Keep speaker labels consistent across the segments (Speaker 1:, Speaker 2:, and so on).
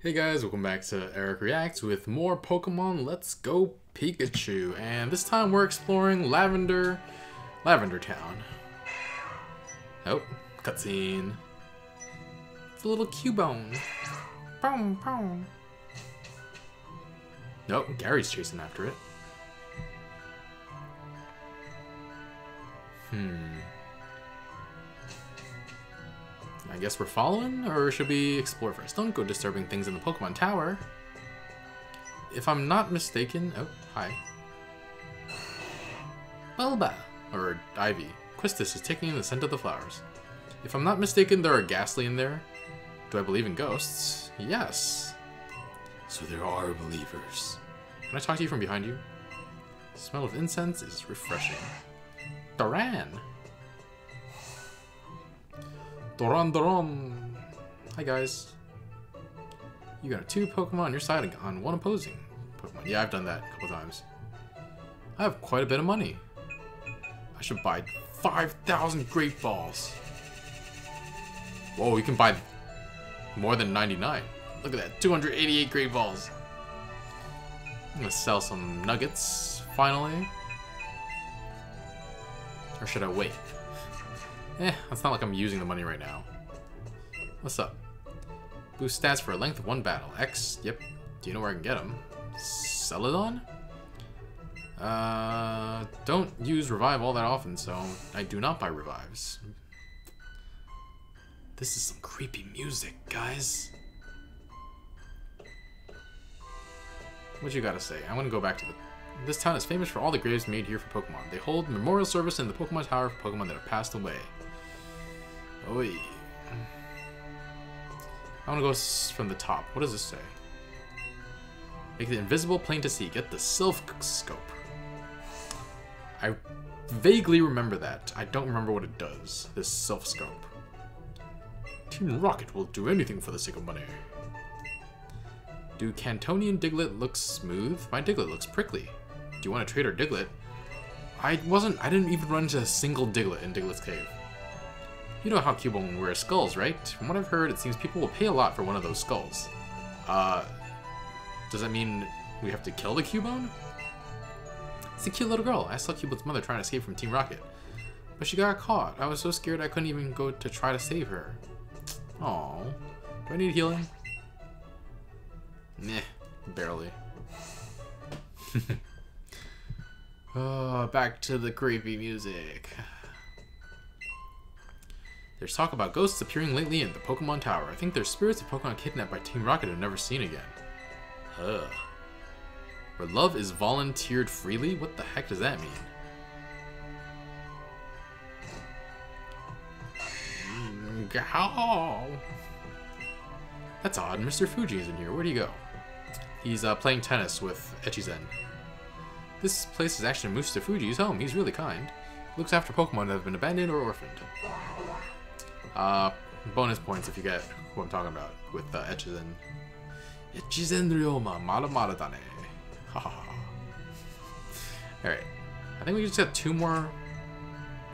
Speaker 1: Hey guys, welcome back to Eric Reacts with more Pokemon Let's Go Pikachu. And this time we're exploring Lavender, Lavender Town. Oh, cutscene. It's a little Cubone. Boom, boom. Nope, Gary's chasing after it. Hmm. I guess we're following, or should we explore first? Don't go disturbing things in the Pokemon Tower. If I'm not mistaken... Oh, hi. Bulba, or Ivy. Quistis is taking in the scent of the flowers. If I'm not mistaken, there are Gastly in there. Do I believe in ghosts? Yes. So there are believers. Can I talk to you from behind you? The smell of incense is refreshing. Doran! Doran Doran! Hi guys. You got two Pokemon on your side on one opposing Pokemon. Yeah, I've done that a couple times. I have quite a bit of money. I should buy 5,000 Great Balls. Whoa, you can buy more than 99. Look at that, 288 Great Balls. I'm gonna sell some nuggets, finally. Or should I wait? Eh, it's not like I'm using the money right now. What's up? Boost stats for a length of one battle. X, yep. Do you know where I can get them? Celadon? Uh, don't use revive all that often, so I do not buy revives. This is some creepy music, guys. What you gotta say? I want to go back to the... This town is famous for all the graves made here for Pokemon. They hold memorial service in the Pokemon Tower for Pokemon that have passed away. Oi. I want to go from the top. What does this say? Make the invisible plain to see. Get the Silph Scope. I vaguely remember that. I don't remember what it does. This Silph Scope. Team Rocket will do anything for the sake of money. Do Kantonian Diglett look smooth? My Diglett looks prickly. Do you want to trade our Diglett? I wasn't, I didn't even run into a single Diglett in Diglett's Cave. You know how Cubone wears skulls, right? From what I've heard, it seems people will pay a lot for one of those skulls. Uh, does that mean we have to kill the Cubone? It's a cute little girl. I saw Cubone's mother trying to escape from Team Rocket. But she got caught. I was so scared I couldn't even go to try to save her. Oh, Do I need healing? Meh, barely. oh, back to the creepy music. There's talk about ghosts appearing lately in the Pokemon Tower. I think they're spirits of Pokemon kidnapped by Team Rocket and never seen again. Huh. Where love is volunteered freely? What the heck does that mean? That's odd. Mr. Fuji is in here. Where'd he go? He's uh, playing tennis with Echizen. This place is actually Mr. Fuji's home. He's really kind. Looks after Pokemon that have been abandoned or orphaned. Uh, bonus points if you get who I'm talking about with uh, Echizen. Echizen Ryoma, Mara Mara Dane. Alright. I think we just have two more...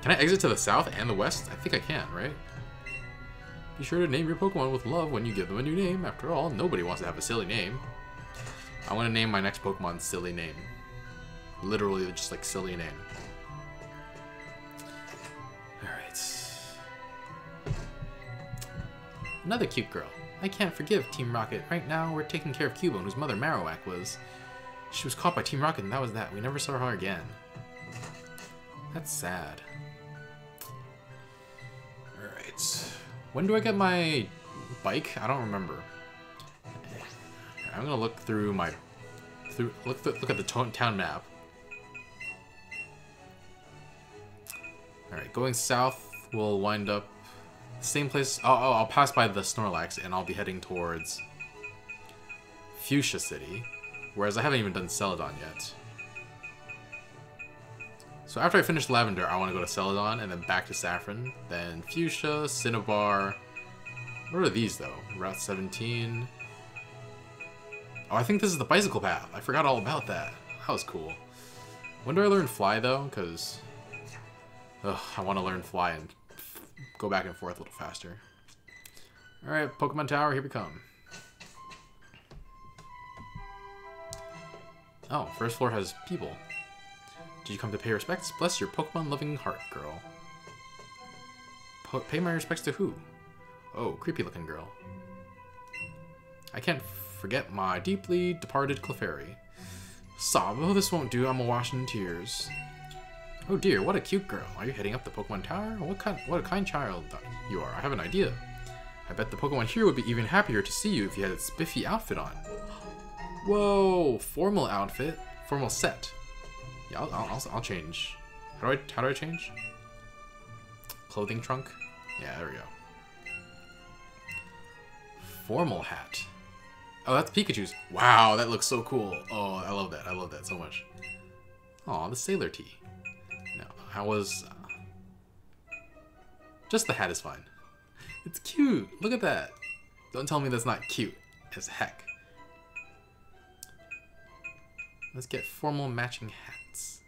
Speaker 1: Can I exit to the south and the west? I think I can, right? Be sure to name your Pokemon with love when you give them a new name. After all, nobody wants to have a silly name. I want to name my next Pokemon silly name. Literally just like silly name. Another cute girl. I can't forgive Team Rocket. Right now, we're taking care of Cubone, whose mother Marowak was. She was caught by Team Rocket, and that was that. We never saw her again. That's sad. Alright. When do I get my bike? I don't remember. I'm gonna look through my... through Look, th look at the town map. Alright, going south, we'll wind up same place. I'll pass by the Snorlax and I'll be heading towards Fuchsia City. Whereas I haven't even done Celadon yet. So after I finish Lavender, I want to go to Celadon and then back to Saffron. Then Fuchsia, Cinnabar. What are these though? Route 17. Oh, I think this is the bicycle path. I forgot all about that. That was cool. When do I learn Fly though? Because I want to learn Fly and go back and forth a little faster. Alright, Pokemon Tower, here we come. Oh, first floor has people. Did you come to pay respects? Bless your Pokemon-loving heart, girl. Po pay my respects to who? Oh, creepy-looking girl. I can't forget my deeply departed Clefairy. Sob, oh, this won't do. I'm a washing in tears. Oh dear, what a cute girl. Are you heading up the Pokemon Tower? What kind, what a kind child you are. I have an idea. I bet the Pokemon here would be even happier to see you if you had a spiffy outfit on. Whoa, formal outfit, formal set. Yeah, I'll, I'll, I'll change. How do I, how do I change? Clothing trunk? Yeah, there we go. Formal hat. Oh, that's Pikachu's. Wow, that looks so cool. Oh, I love that. I love that so much. Oh, the sailor tee. I was... Just the hat is fine. It's cute. Look at that. Don't tell me that's not cute as heck. Let's get formal matching hats.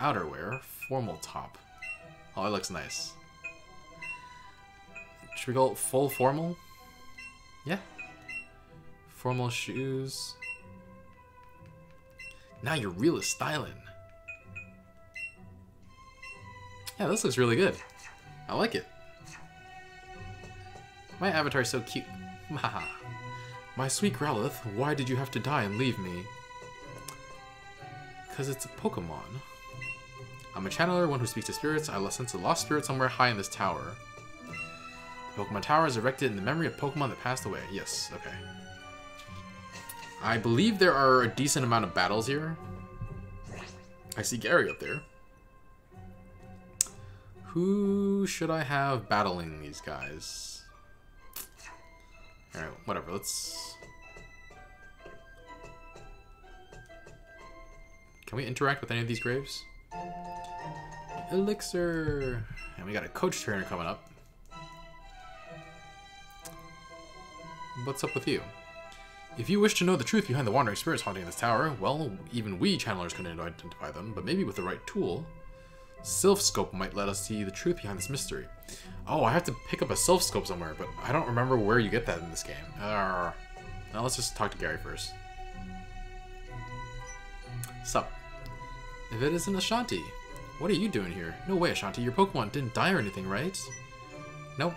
Speaker 1: Outerwear, formal top. Oh, it looks nice. Should we go full formal? Yeah. Formal shoes. Now you're really styling. Yeah, this looks really good. I like it. My avatar is so cute. Haha. My sweet Growlithe, why did you have to die and leave me? Because it's a Pokemon. I'm a channeler, one who speaks to spirits. I sense a lost spirit somewhere high in this tower. The Pokemon Tower is erected in the memory of Pokemon that passed away. Yes, okay. I believe there are a decent amount of battles here. I see Gary up there. Who should I have battling these guys? Alright, whatever, let's... Can we interact with any of these graves? Elixir! And we got a coach trainer coming up. What's up with you? If you wish to know the truth behind the wandering spirits haunting this tower, well, even we channelers couldn't identify them, but maybe with the right tool. Silph Scope might let us see the truth behind this mystery. Oh, I have to pick up a Silph Scope somewhere, but I don't remember where you get that in this game. Uh, now let's just talk to Gary first. Sup? If it isn't Ashanti, what are you doing here? No way, Ashanti, your Pokemon didn't die or anything, right? Nope.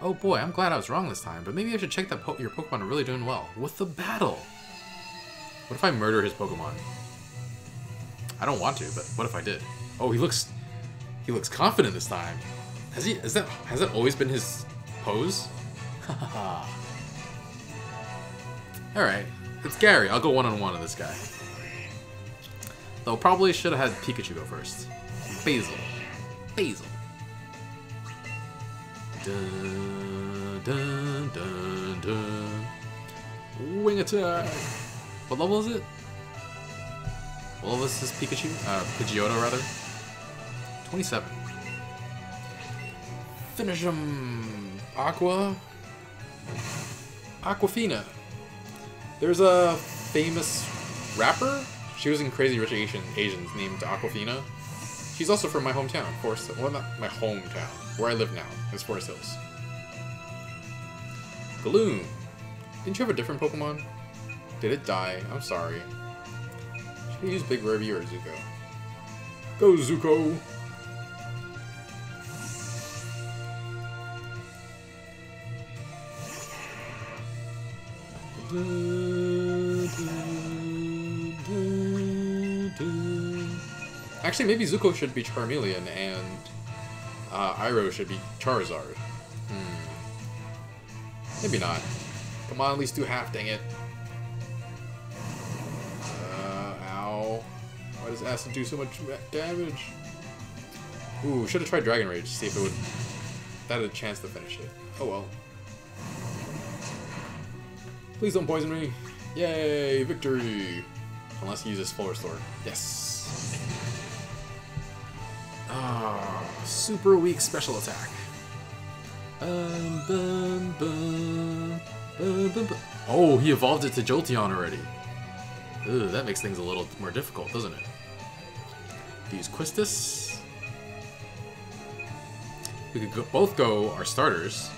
Speaker 1: Oh boy, I'm glad I was wrong this time, but maybe I should check that po your Pokemon are really doing well. With the battle! What if I murder his Pokemon? I don't want to, but what if I did? Oh, he looks... He looks confident this time. Has he... Is that... Has that always been his pose? Alright. It's Gary. I'll go one-on-one -on, -one on this guy. Though probably should have had Pikachu go first. Basil. Basil. Dun, dun, dun, dun. Wing attack! What level is it? What level is this Pikachu? Uh, Pidgeotto, rather. 27. Finish him! Aqua. Aquafina. There's a famous rapper. She was in Crazy Rich Asian, Asians named Awkwafina. She's also from my hometown, Forest Well, not my hometown. Where I live now is Forest Hills. Gloom. Didn't you have a different Pokemon? Did it die? I'm sorry. Should I use Big Revy or Zuko? Go, Zuko! Actually, maybe Zuko should be Charmeleon and uh, Iroh should be Charizard. Hmm. Maybe not. Come on, at least do half, dang it. Uh, ow. Why does Acid do so much damage? Ooh, should have tried Dragon Rage to see if it would... That had a chance to finish it. Oh well. Please don't poison me. Yay, victory. Unless he uses full restore. Yes. Ah, super weak special attack. bum, bum, bum, oh, he evolved it to Jolteon already. Ooh, that makes things a little more difficult, doesn't it? Use Quistis. We could go, both go our starters.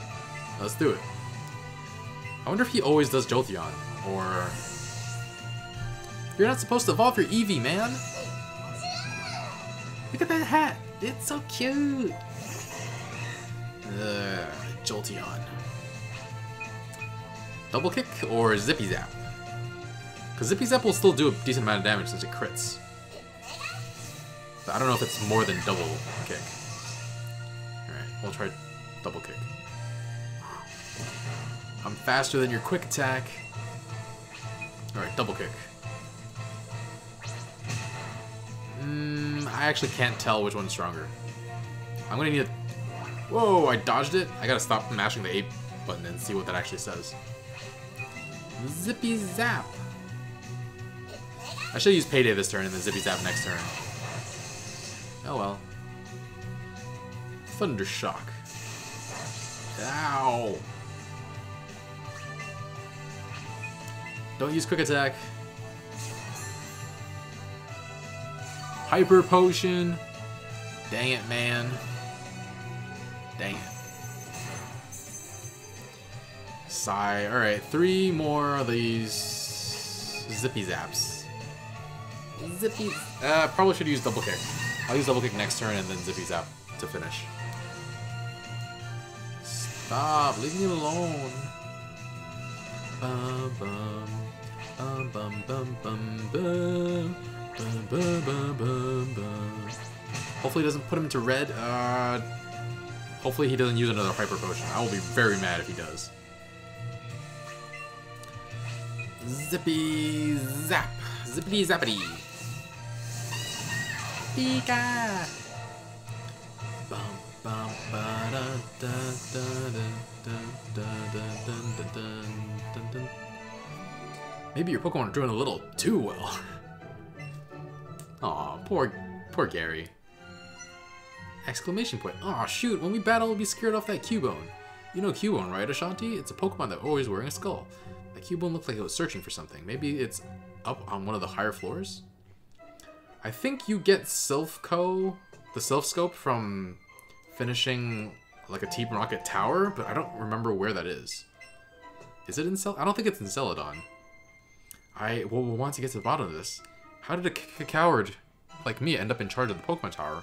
Speaker 1: Let's do it. I wonder if he always does Jolteon, or You're not supposed to evolve your Eevee, man! Look at that hat! It's so cute! Uh, Jolteon. Double kick or Zippy Zap? Because Zippy Zap will still do a decent amount of damage since it crits. But I don't know if it's more than double kick. Alright, we'll try double kick. I'm faster than your quick attack. Alright, double kick. Mm, I actually can't tell which one's stronger. I'm gonna need a... Whoa, I dodged it? I gotta stop mashing the A button and see what that actually says. Zippy Zap! I should use Payday this turn and then Zippy Zap next turn. Oh well. Thundershock. Ow! Don't use Quick Attack. Hyper Potion. Dang it, man. Dang it. Sigh. Alright, three more of these Zippy Zaps. Zippy... Uh, probably should use Double Kick. I'll use Double Kick next turn and then Zippy Zap to finish. Stop, leave me alone. Bum, bum, bum, bum, bum, bum, bum. Bum, bum, bum, bum, bum. Hopefully he doesn't put him into red. Uh, hopefully he doesn't use another Hyper Potion. I will be very mad if he does. Zippy zap. Zippity zappity. Pika. Bum bum ba da da da da da da da da da da da Maybe your Pokemon are doing a little too well. Aw, poor, poor Gary. Exclamation point. Aw, shoot, when we battle, we'll be scared off that Cubone. You know Cubone, right, Ashanti? It's a Pokemon that always wearing a skull. That Cubone looked like it was searching for something. Maybe it's up on one of the higher floors? I think you get Silph Co, the Silph Scope, from finishing like a Team Rocket tower, but I don't remember where that is. Is it in Cel- I don't think it's in Celadon. I will want to get to the bottom of this. How did a coward like me end up in charge of the Pokemon Tower?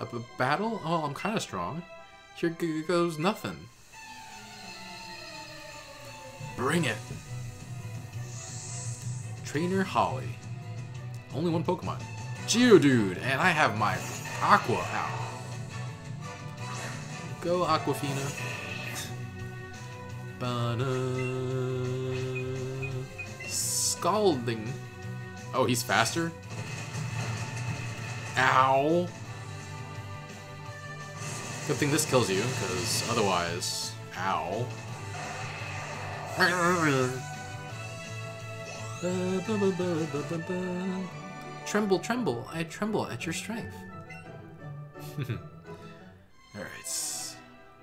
Speaker 1: A battle? Oh, I'm kind of strong. Here goes nothing. Bring it. Trainer Holly. Only one Pokemon. Geodude, and I have my Aqua out. Go Aquafina. Scalding. Oh, he's faster? Ow. Good thing this kills you, because otherwise... Ow. Tremble, tremble, I tremble at your strength. Alright.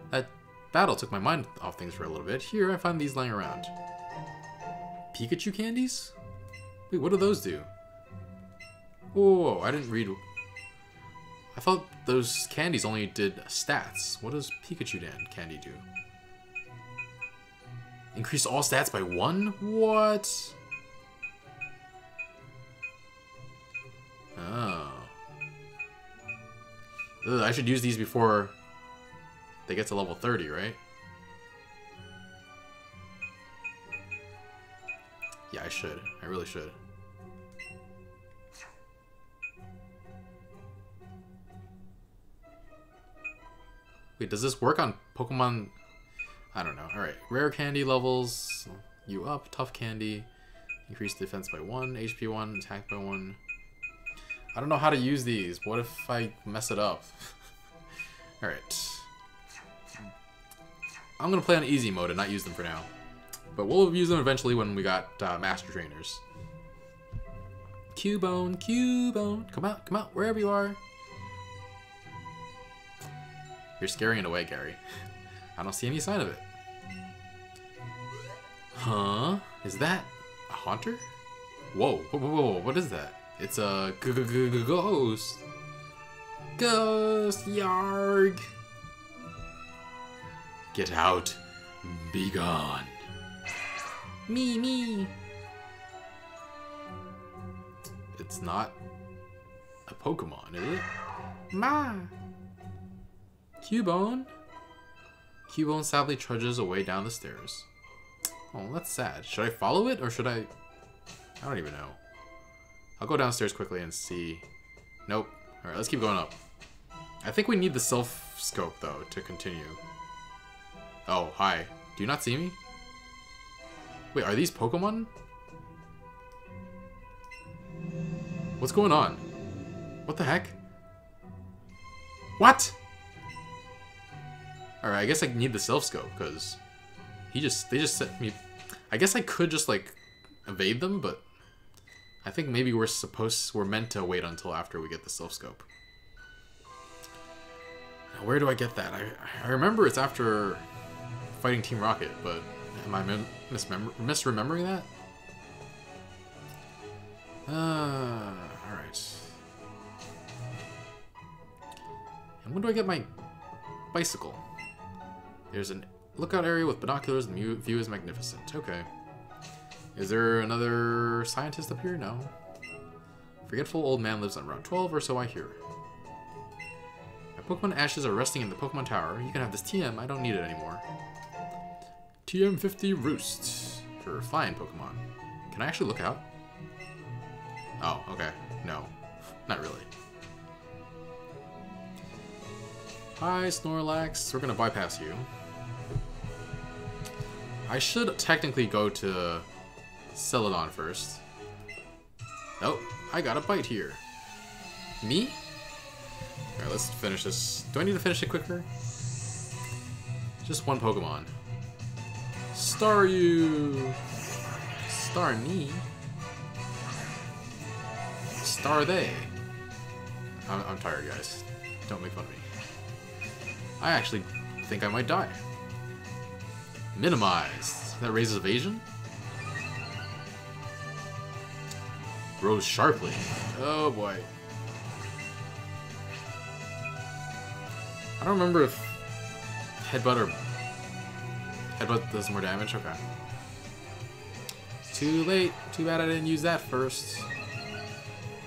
Speaker 1: That battle took my mind off things for a little bit. Here, I find these lying around. Pikachu candies? Wait, what do those do? Whoa, whoa, whoa, I didn't read... I thought those candies only did stats. What does Pikachu Dan candy do? Increase all stats by one? What? Oh. Ugh, I should use these before they get to level 30, right? I should. I really should. Wait, does this work on Pokemon? I don't know. Alright, rare candy levels, you up, tough candy, increase defense by 1, HP 1, attack by 1. I don't know how to use these. What if I mess it up? Alright. I'm gonna play on easy mode and not use them for now. But we'll use them eventually when we got uh, Master Trainers. Cubone, Cubone, come out, come out, wherever you are. You're scaring it away, Gary. I don't see any sign of it. Huh? Is that a haunter? Whoa, whoa, whoa, whoa, what is that? It's a g -g -g ghost. Ghost, yarg. Get out. Be gone. Me, me. It's not a Pokemon, is it? Ma! Cubone? Cubone sadly trudges away down the stairs. Oh, that's sad. Should I follow it, or should I... I don't even know. I'll go downstairs quickly and see. Nope. Alright, let's keep going up. I think we need the Silph Scope, though, to continue. Oh, hi. Do you not see me? Wait, are these Pokemon? What's going on? What the heck? What? Alright, I guess I need the Silph Scope, because he just, they just sent me... I guess I could just, like, evade them, but I think maybe we're supposed, we're meant to wait until after we get the Silph Scope. Where do I get that? I, I remember it's after fighting Team Rocket, but am I misremembering that? Uh, alright. And when do I get my bicycle? There's a lookout area with binoculars and the view is magnificent. Okay. Is there another scientist up here? No. Forgetful old man lives on Route 12 or so I hear. My Pokemon ashes are resting in the Pokemon Tower. You can have this TM, I don't need it anymore. TM50 Roost for flying Pokemon. Can I actually look out? Oh, okay. No. Not really. Hi, Snorlax. We're gonna bypass you. I should technically go to Celadon first. Oh, I got a bite here. Me? Alright, let's finish this. Do I need to finish it quicker? Just one Pokemon. Staryu! Star me? Star they? I'm, I'm tired, guys. Don't make fun of me. I actually think I might die. Minimize. That raises evasion? Grows sharply. Oh boy. I don't remember if headbutt or headbutt does more damage. Okay. Too late. Too bad I didn't use that first.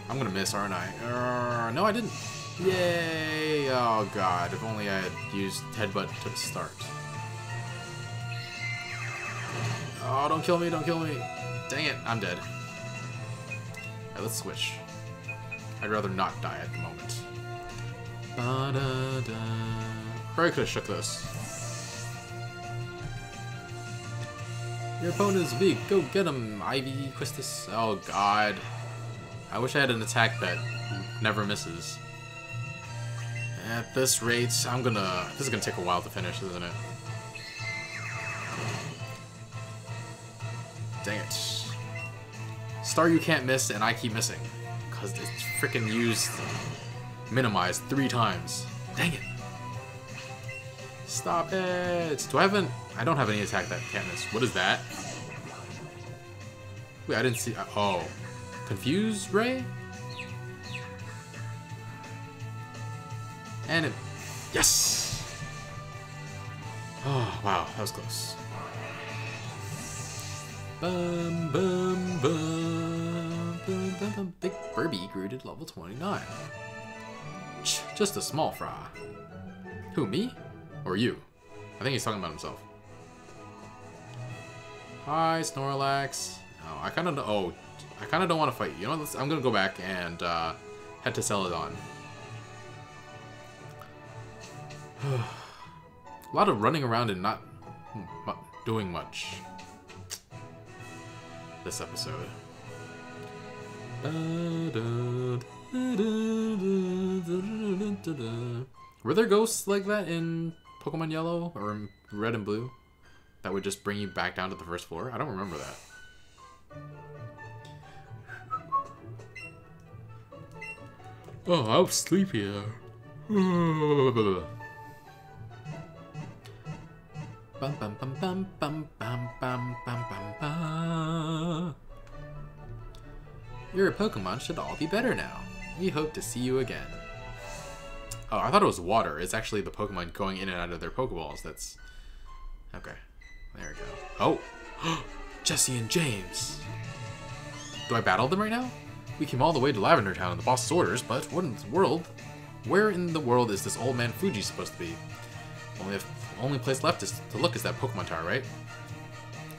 Speaker 1: I'm gonna miss, aren't I? Uh, no, I didn't. Yay! Oh god, if only I had used headbutt to start. Oh, don't kill me, don't kill me. Dang it, I'm dead. Alright, let's switch. I'd rather not die at the moment. Ba -da -da. Probably could have shook this. Your opponent is weak. Go get him, Ivy Quistis. Oh god. I wish I had an attack that never misses. At this rate, I'm gonna... This is gonna take a while to finish, isn't it? Dang it. Staryu can't miss, and I keep missing. Because it's freaking used minimized three times. Dang it. Stop it. Do I have an... I don't have any attack that can't miss. What is that? Wait, I didn't see... Uh, oh. Confuse Ray? And it... Yes! Oh, wow, that was close. Bum, bum, bum, bum, bum, bum. Big Burby grew to level 29. Just a small fry. Who, me? Or you? I think he's talking about himself. Hi, Snorlax. Oh, I kind of oh, I kind of don't want to fight you. Know, I'm gonna go back and uh, head to Celadon. A lot of running around and not doing much this episode. Were there ghosts like that in Pokemon Yellow or Red and Blue? That would just bring you back down to the first floor? I don't remember that. Oh, I'm sleepy. Bum bum bum bum bum bum bum bum bum bum. Your Pokemon should all be better now. We hope to see you again. Oh, I thought it was water. It's actually the Pokemon going in and out of their Pokeballs. That's... Okay. There we go. Oh! Jessie and James! Do I battle them right now? We came all the way to Lavender Town on the boss's orders, but what in the world? Where in the world is this old man Fuji supposed to be? Only if only place left is to look is that Pokemon Tower, right?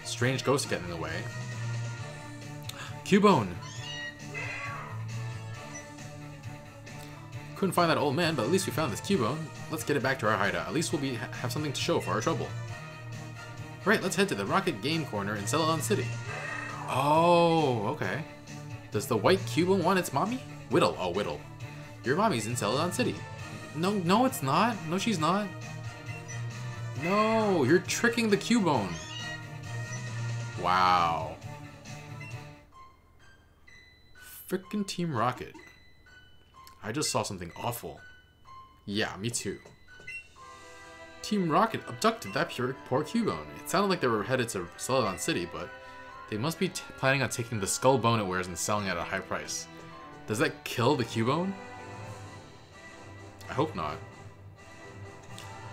Speaker 1: Strange ghost getting in the way. Cubone! Couldn't find that old man, but at least we found this Cubone. Let's get it back to our hideout. At least we'll be have something to show for our trouble. Right, let's head to the Rocket Game Corner in Celadon City. Oh, okay. Does the white Cubone want its mommy? Whittle. Oh, Whittle. Your mommy's in Celadon City. No, no, it's not. No, she's not. No, you're tricking the Cubone. Wow. Frickin' Team Rocket. I just saw something awful. Yeah, me too. Team Rocket abducted that pure, poor Cubone. It sounded like they were headed to Celadon City, but they must be planning on taking the skull bone it wears and selling it at a high price. Does that kill the Cubone? I hope not.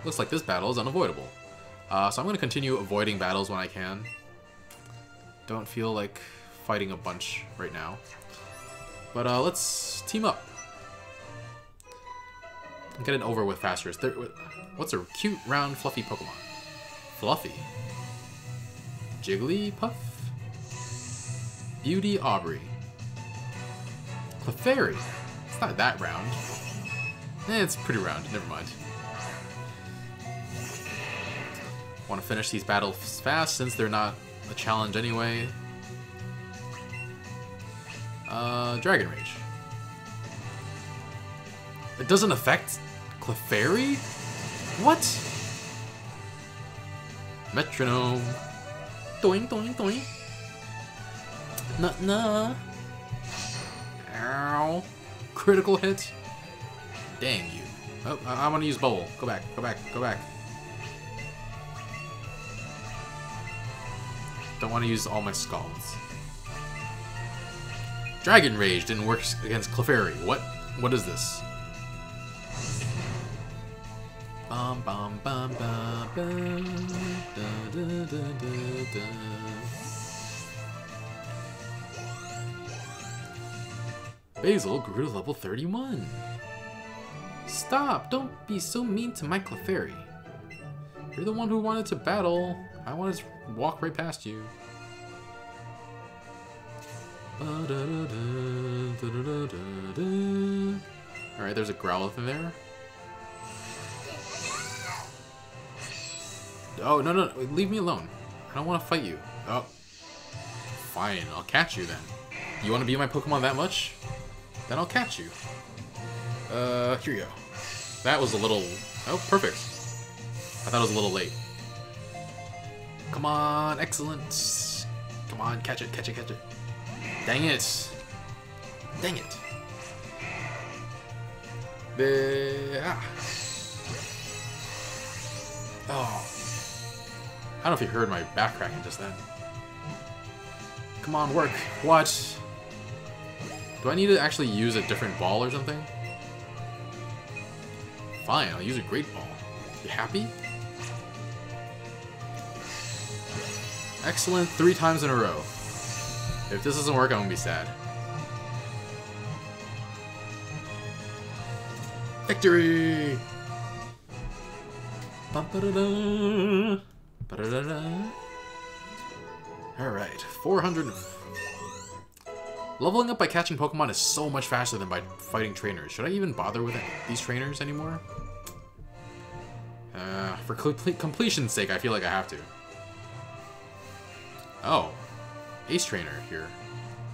Speaker 1: Looks like this battle is unavoidable. Uh, so I'm going to continue avoiding battles when I can. Don't feel like fighting a bunch right now. But uh, let's team up. Get it over with faster. There, what's a cute, round, fluffy Pokemon? Fluffy. Jigglypuff? Beauty Aubrey. Clefairy. It's not that round. Eh, it's pretty round. Never mind. Want to finish these battles fast since they're not a challenge anyway. Uh, Dragon Rage. It doesn't affect Clefairy? What? Metronome. Doing, doing, doing. Nah, nah. Ow. Critical hit. Dang you. Oh, I, I want to use Bowl. Go back, go back, go back. Don't want to use all my scalds. Dragon Rage didn't work against Clefairy. What? What is this? Bum bum bum bum da, da, da, da, da. Basil grew to level 31. Stop! Don't be so mean to my Clefairy. You're the one who wanted to battle. I wanted to walk right past you. Alright, there's a Growlithe in there. Oh, no, no, leave me alone. I don't want to fight you. Oh. Fine, I'll catch you then. You want to be my Pokemon that much? Then I'll catch you. Uh, here you go. That was a little... Oh, perfect. I thought it was a little late. Come on, excellent. Come on, catch it, catch it, catch it. Dang it. Dang it. The... Ah. Oh. I don't know if you heard my back cracking just then. Come on, work. What? Do I need to actually use a different ball or something? Fine, I'll use a great ball. You happy? Excellent, three times in a row. If this doesn't work, I'm gonna be sad. Victory! Alright, 400... Leveling up by catching Pokemon is so much faster than by fighting trainers. Should I even bother with these trainers anymore? Uh, for completion's sake, I feel like I have to. Oh. Ace Trainer here.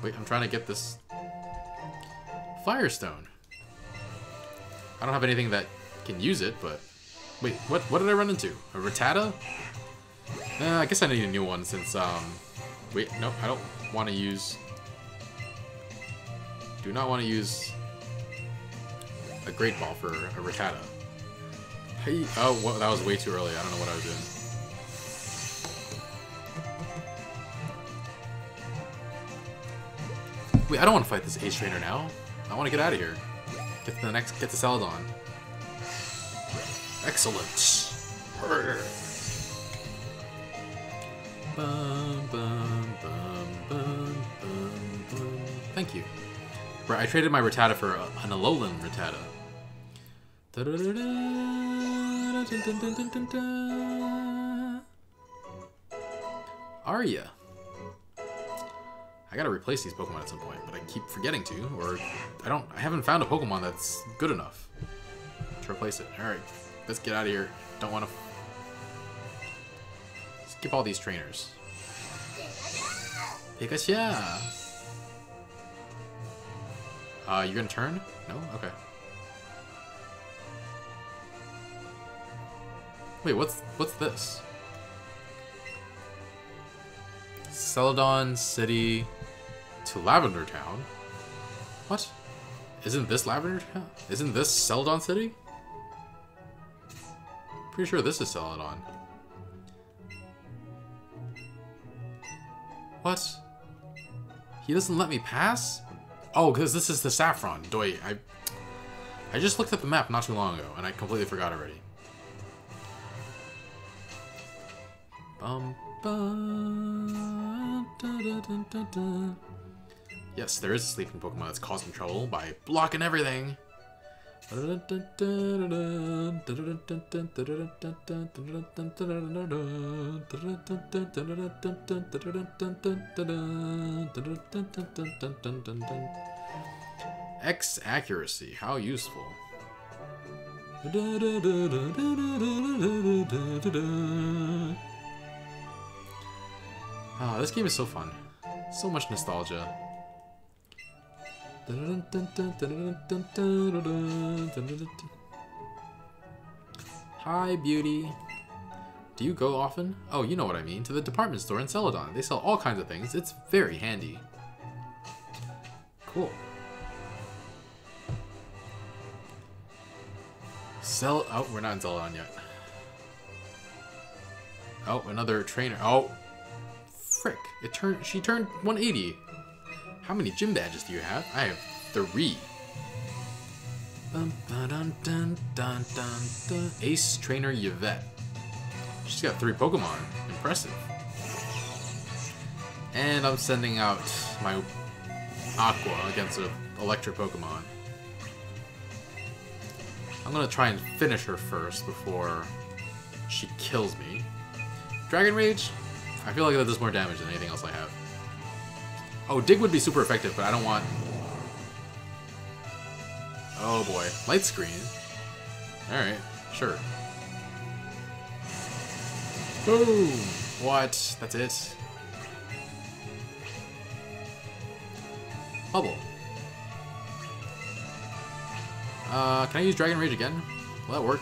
Speaker 1: Wait, I'm trying to get this... Firestone. I don't have anything that can use it, but... Wait, what What did I run into? A Rattata? Uh, I guess I need a new one since, um... Wait, no, I don't want to use do not want to use a Great Ball for a Rattata. Hey, oh, well, that was way too early. I don't know what I was doing. Wait, I don't want to fight this Ace Trainer now. I want to get out of here. Get the next, get to Celadon. Excellent. Bum, bum, bum, Thank you. Right, I traded my Rattata for an Alolan Rattata. Arya. I gotta replace these Pokemon at some point, but I keep forgetting to, or I don't. I haven't found a Pokemon that's good enough to replace it. All right, let's get out of here. Don't want to skip all these trainers. Pikachu. Uh, you gonna turn? No? Okay. Wait, what's what's this? Celadon City to Lavender Town? What? Isn't this Lavender Town? Isn't this Celadon City? Pretty sure this is Celadon. What? He doesn't let me pass? Oh, because this is the Saffron. Wait, I... I just looked at the map not too long ago, and I completely forgot already. Bum, bum, da, da, da, Yes, there is a sleeping Pokemon that's causing trouble by blocking everything. X accuracy, how useful. Ah, this game is so fun. So much nostalgia. Hi, beauty. Do you go often? Oh, you know what I mean. To the department store in Celadon. They sell all kinds of things. It's very handy. Cool. Cel- Oh, we're not in Celadon yet. Oh, another trainer. Oh, frick. It turned. She turned 180. How many gym badges do you have? I have three. Ace Trainer Yvette. She's got three Pokemon. Impressive. And I'm sending out my Aqua against an electric Pokemon. I'm gonna try and finish her first before she kills me. Dragon Rage? I feel like that does more damage than anything else I have. Oh, Dig would be super effective, but I don't want... Oh boy. Light Screen. Alright, sure. Boom! What? That's it? Bubble. Uh, can I use Dragon Rage again? Will that work?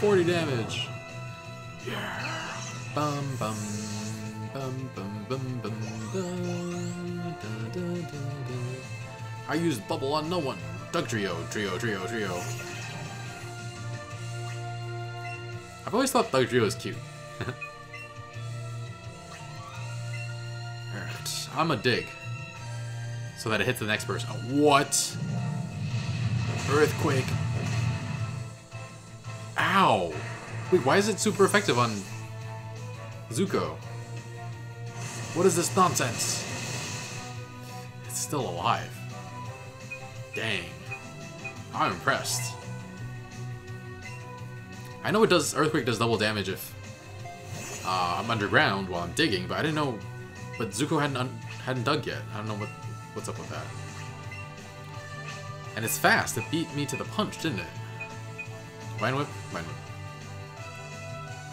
Speaker 1: 40 damage. Yeah. Bum bum bum bum bum bum bum. Da, da, da, I used bubble on no one. Dugtrio, trio, trio, trio. Trio. I've always thought Dugtrio was cute. Alright, I'm a dig. So that it hits the next person. what? Earthquake. Ow! Wait, why is it super effective on Zuko? What is this nonsense? It's still alive. Dang. I'm impressed. I know it does Earthquake does double damage if uh, I'm underground while I'm digging, but I didn't know. But Zuko hadn't hadn't dug yet. I don't know what what's up with that. And it's fast. It beat me to the punch, didn't it? Vine Whip? Vine Whip.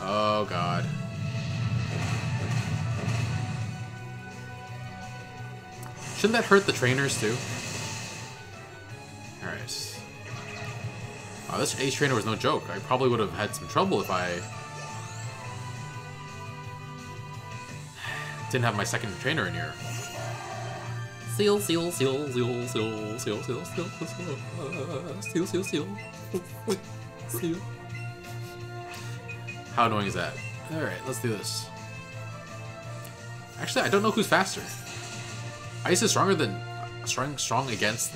Speaker 1: Oh god. Shouldn't that hurt the trainers too? Alright. Oh, this Ace Trainer was no joke. I probably would have had some trouble if I... Didn't have my second trainer in here. Seal, seal, seal, seal, seal, seal, seal, seal, seal, seal, seal, seal, seal. How annoying is that? Alright, let's do this. Actually, I don't know who's faster. Ice is stronger than strong strong against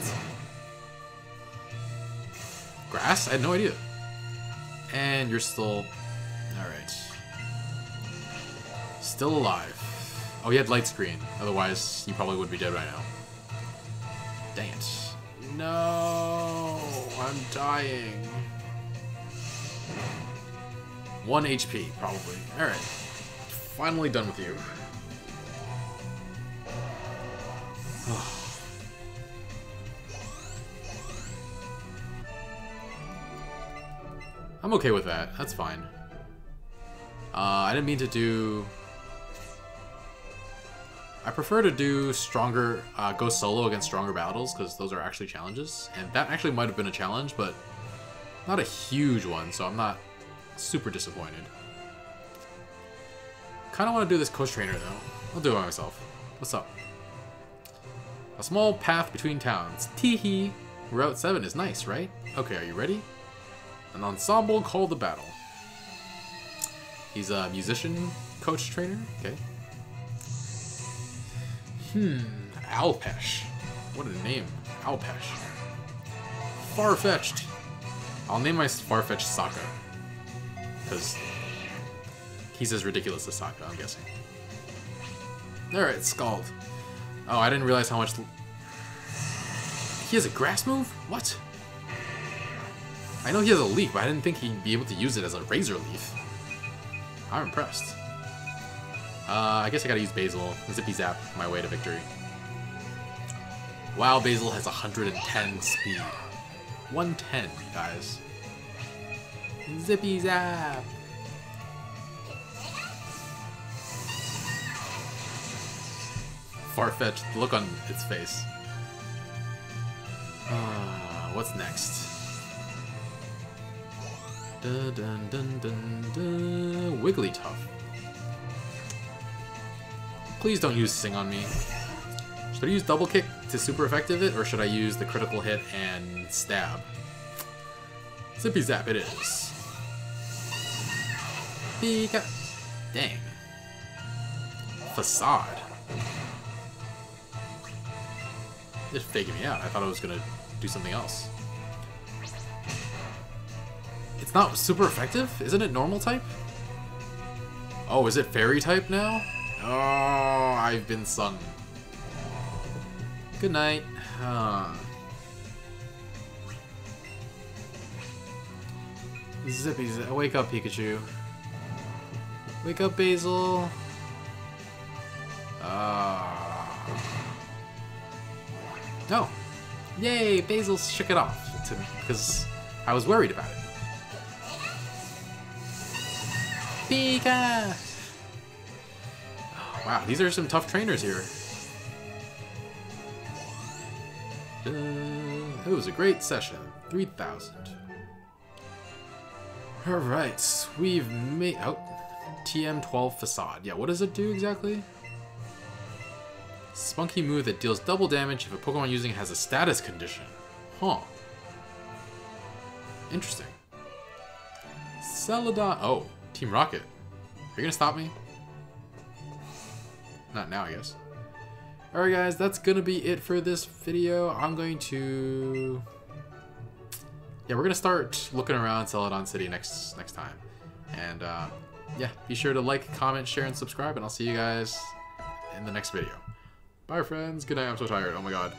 Speaker 1: grass? I had no idea. And you're still alright. Still alive. Oh, he had light screen. Otherwise, you probably would be dead right now. Dang it. No, I'm dying. One HP, probably. Alright. Finally done with you. I'm okay with that. That's fine. Uh, I didn't mean to do... I prefer to do stronger, uh, go solo against stronger battles, because those are actually challenges. And that actually might have been a challenge, but not a huge one, so I'm not super disappointed. Kind of want to do this coach trainer, though. I'll do it by myself. What's up? Small path between towns. Teehee! Route 7 is nice, right? Okay, are you ready? An ensemble called the battle. He's a musician coach trainer? Okay. Hmm, Alpesh. What a name. Alpesh. Farfetch'd. I'll name my Farfetch'd Sokka. Because he's as ridiculous as Sokka, I'm guessing. Alright, Scald. Oh, I didn't realize how much... He has a grass move? What? I know he has a leaf, but I didn't think he'd be able to use it as a razor leaf. I'm impressed. Uh, I guess I gotta use Basil. Zippy Zap my way to victory. Wow, Basil has 110 speed. 110, guys. Zippy Zap! Farfetch'd look on its face. Uh, what's next? Dun, dun, dun, dun, dun. Wigglytuff. Please don't use Sing on me. Should I use Double Kick to super effective it, or should I use the critical hit and stab? Zippy Zap it is. Pika. Dang. Facade. It's faking me out. I thought I was gonna do something else. It's not super effective? Isn't it normal type? Oh, is it fairy type now? Oh, I've been sung. Good night. Uh. Zippy, wake up, Pikachu. Wake up, Basil. Ah. No. Yay, Basil shook it off to because I was worried about it. Pika! Oh, wow, these are some tough trainers here. Uh, it was a great session. 3,000. Alright, we've made... Oh, TM12 Facade. Yeah, what does it do exactly? Spunky move that deals double damage if a Pokemon using it has a status condition. Huh. Interesting. Celadon. Oh, Team Rocket. Are you gonna stop me? Not now, I guess. Alright guys, that's gonna be it for this video. I'm going to... Yeah, we're gonna start looking around Celadon City next next time. And uh, yeah, be sure to like, comment, share, and subscribe, and I'll see you guys in the next video. Bye, friends. Good night. I'm so tired. Oh my god.